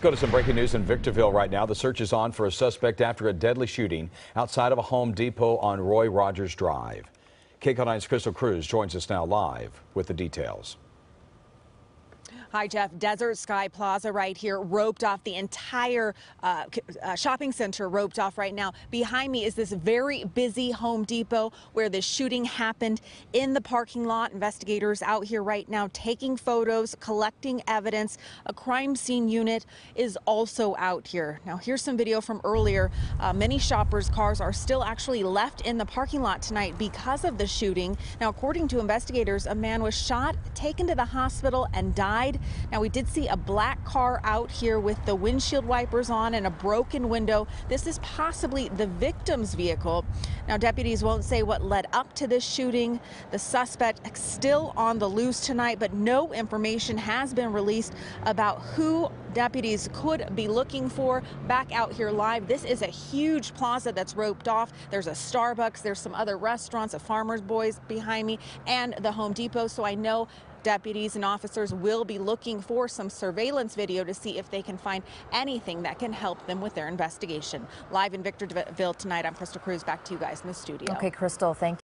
go to some breaking news in Victorville right now. The search is on for a suspect after a deadly shooting outside of a Home Depot on Roy Rogers Drive. KCAL 9's Crystal Cruz joins us now live with the details. Hi, Jeff. Desert Sky Plaza right here, roped off the entire uh, uh, shopping center, roped off right now. Behind me is this very busy Home Depot where the shooting happened in the parking lot. Investigators out here right now taking photos, collecting evidence. A crime scene unit is also out here. Now, here's some video from earlier. Uh, many shoppers' cars are still actually left in the parking lot tonight because of the shooting. Now, according to investigators, a man was shot, taken to the hospital, and died. Now, we did see a black car out here with the windshield wipers on and a broken window. This is possibly the victim's vehicle. Now, deputies won't say what led up to this shooting. The suspect still on the loose tonight, but no information has been released about who deputies could be looking for back out here live. This is a huge plaza that's roped off. There's a Starbucks, there's some other restaurants, a Farmer's Boys behind me, and the Home Depot. So I know Deputies and officers will be looking for some surveillance video to see if they can find anything that can help them with their investigation. Live in Victorville tonight, I'm Crystal Cruz. Back to you guys in the studio. Okay, Crystal, thank you.